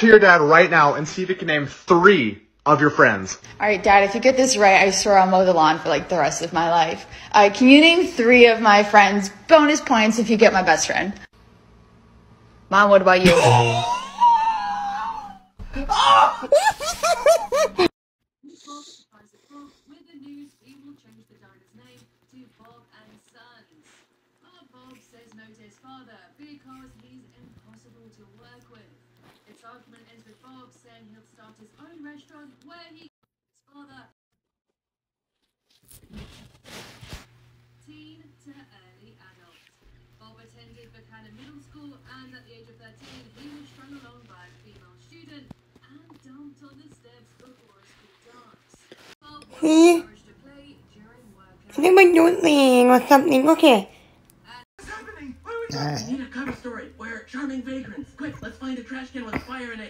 to your dad right now and see if he can name three of your friends. All right, Dad, if you get this right, I swear I'll mow the lawn for like the rest of my life. Uh, can you name three of my friends? Bonus points if you get my best friend. Mom, what about you? With the news, we will change the diner's name to Bob and Sons. But Bob says no to his father because he's impossible to work with. Its argument ends with Bob saying he'll start his own restaurant where he his father. Teen to early adult. Bob attended Buchanan Middle School and at the age of 13 he was strung along by a female student and dumped on the steps before a school dance. Bob was See? encouraged to play during work I think we're doing or something. Okay. What's happening? What are we doing? Need a cover story. We're charming vagrants. Quick, let's a trash can with fire in it.